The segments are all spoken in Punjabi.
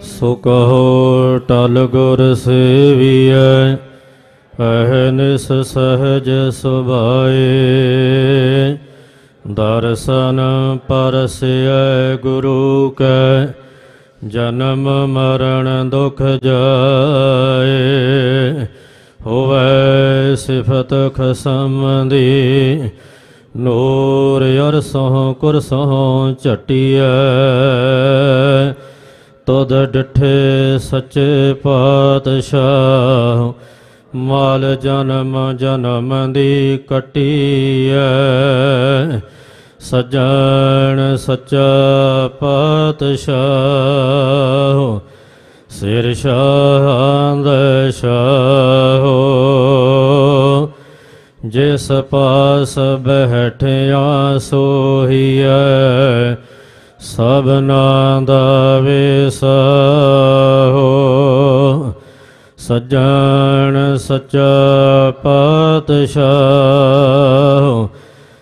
ਸੋ ਕਹੋ ਟਲ ਗੁਰ ਸੇਵੀਐ ਅਹਨਿਸ ਸਹਜ ਸੁਭਾਏ। ਦਰਸ਼ਨ ਪਰਸਿਐ ਗੁਰੂ ਕੈ, ਜਨਮ ਮਰਨ ਦੁਖ ਜਾਏ। ਹੋਵੈ ਸਿਫਤ ਖਸਮ ਦੀ ਨੂਰ ਅਰਸੋਂ ਕੁਰਸੋਂ ਝਟਿਐ। ਤੁਧ ਡਿਠੇ ਸੱਚੇ ਪਾਤਸ਼ਾਹ, ਮਾਲ ਜਨਮ ਜਨਮ ਦੀ ਕਟੀਐ। ਸਜਣ ਸੱਚਾ ਪਾਤਸ਼ਾਹ, ਸਿਰ ਸ਼ਾਹੰਦ ਸ਼ਾਹੋ। ਜਿਸ ਪਾਸ ਬਹਿਠਿਆ ਸੋਹੀਐ ਸਭਨਾ ਦਾ ਵਿਸਾਹੋ ਸਜਣ ਸੱਚਾ ਪਾਤਸ਼ਾਹ,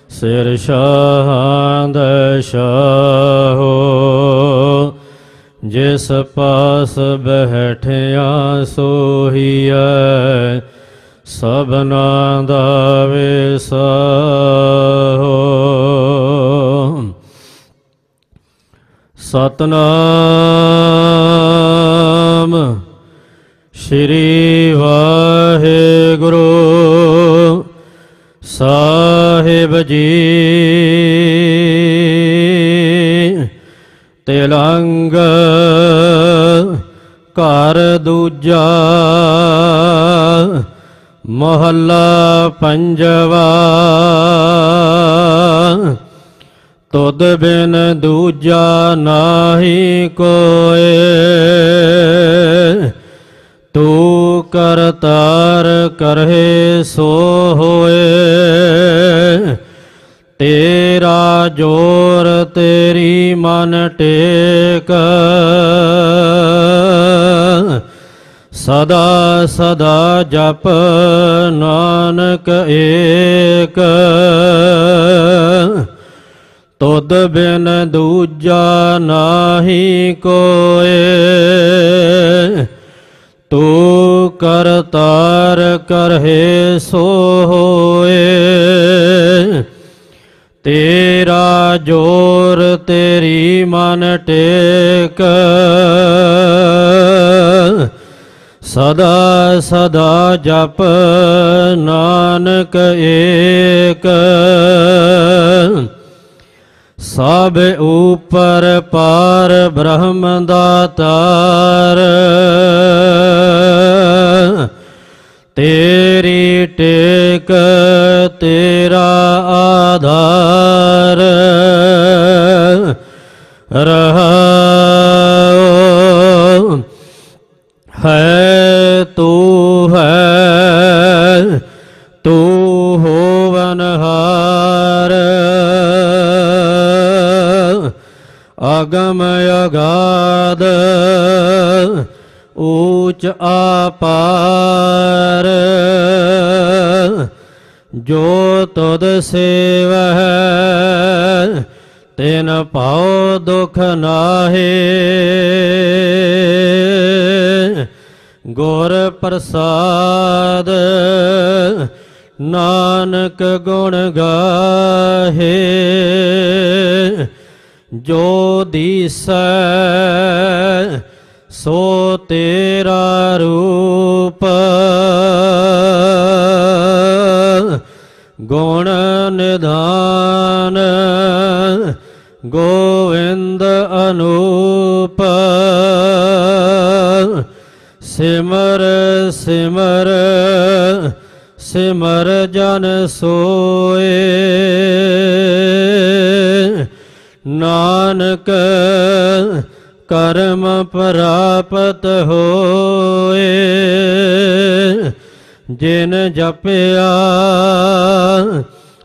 ਸਿਰ ਸ਼ਾਹੰਦ ਸ਼ਾਹੋ। ਜਿਸ ਪਾਸ ਬਹਿਠਿਆ ਸੋਹੀਐ, ਸਭਨਾ ਦਾ ਵਿਸਾਹੋ ਸਤਨਾਮ। ਸ਼੍ਰੀ ਵਾਹਿਗੁਰੂ ਸਾਹਿਬ ਜੀ। ਤਿਲੰਗ ਘਰ ਦੂਜਾ ਮਹੱਲਾ ਪੰਜਵਾ। ਤੁਧ ਬਿਨ ਦੂਜਾ ਨਾਹੀ ਕੋਏ। ਤੂੰ ਕਰਤਾਰ ਕਰਹਿ ਸੋ ਹੋਏ। ਤੇਰਾ ਜੋਰ ਤੇਰੀ ਮਨ ਟੇਕ। ਸਦਾ ਸਦਾ ਜਪ ਨਾਨਕ ਏਕ। ਤੁਧ ਬਿਨ ਦੂਜਾ ਨਾਹੀ ਕੋਏ। ਤੂੰ ਕਰਤਾਰ ਕਰਹਿ ਸੋ ਹੋਏ। ਤੇਰਾ ਜੋਰ ਤੇਰੀ ਮਨ ਟੇਕ। ਸਦਾ ਸਦਾ ਜਪ ਨਾਨਕ ਏਕ। ਸਭ ਉਪਰ ਪਾਰ ਬ੍ਰਹਮ ਦਾਤਾਰ ਤੇਰੀ। ਟੇਕ ਤੇਰਾ ਆਧਾਰ। ਰਹਾ ਹੈ ਤੂੰ ਹੈ, ਤੂੰ ਹੋ ਅਗਮ ਅਗਾਦ ਊਚ ਆਪਾਰ। ਜੋ ਤੁਧ ਸੇਵਹਿ, ਤਿਨ ਪਾਉ ਦੁਖ ਨਾਹੇ। ਗੁਰ ਪ੍ਰਸਾਦ, ਨਾਨਕ ਗੁਣ ਗਾਹੇ। ਜੋ ਦੀਸੈ ਸੋ ਤੇਰਾ ਰੂਪ ਗੁਣ ਨਿਧਾਨ ਗੋਵਿੰਦ ਅਨੂਪ ਸਿਮਰ ਸਿਮਰ ਸਿਮਰ ਜਨ ਸੋਏ ਨਾਨਕ ਕਰਮ ਪ੍ਰਾਪਤ ਹੋਏ ਜਿਨ ਜਪਿਆ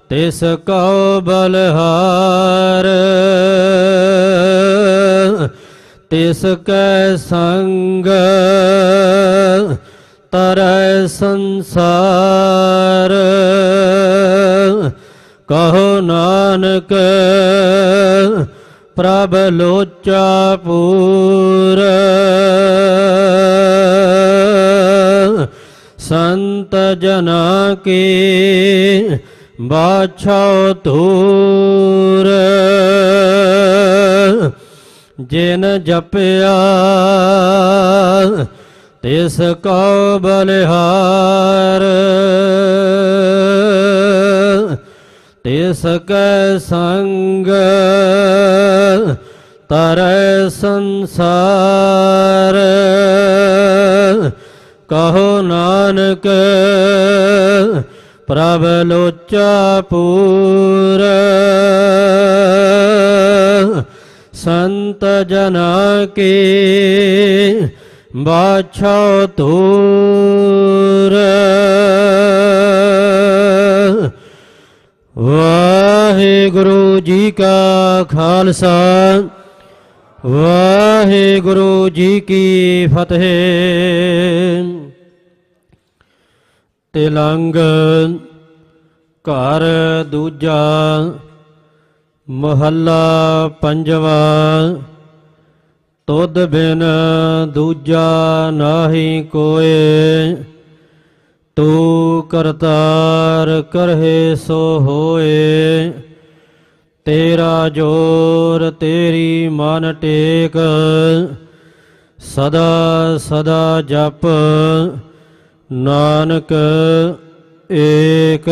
ਤਿਸ ਕਉ ਬਲਹਾਰ ਤਿਸ ਕੈ ਸੰਗ ਤਰੈ ਸੰਸਾਰ। ਕਹੋ ਨਾਨਕ, ਪ੍ਰਭ ਲੋਚਾ ਪੂਰ। ਸੰਤ ਜਨਾ ਕੇ ਬਾਛਾਉ ਤੂਰ ਜਿਨ ਜਪਿਆ, ਤਿਸ ਕਉ ਬਲਿਹਾਰ। ਤਿਸ ਕੈ ਸੰਗ ਤਰੈ ਸੰਸਾਰ। ਕਹੋ ਨਾਨਕ, ਪ੍ਰਭ ਲੋਚਾ ਪੂਰ। ਸੰਤ ਜਨਾ ਕੀ ਬਾਛਾਉ ਤੂਰ ਖਾਲਸਾ। ਵਾਹਿਗੁਰੂ ਜੀ ਕੀ ਫਤਿਹ। ਤਿਲੰਗ ਘਰ ਦੂਜਾ, ਮਹੱਲਾ ਪੰਜਵਾਂ, ਤੁਧ ਬਿਨ ਦੂਜਾ ਨਾਹੀ ਕੋਏ। ਤੂੰ ਕਰਤਾਰ ਕਰਹਿ ਸੋ ਹੋਏ। ਤੇਰਾ ਜੋਰ ਤੇਰੀ ਮਨ ਟੇਕ। ਸਦਾ ਸਦਾ ਜਪ ਨਾਨਕ ਏਕ।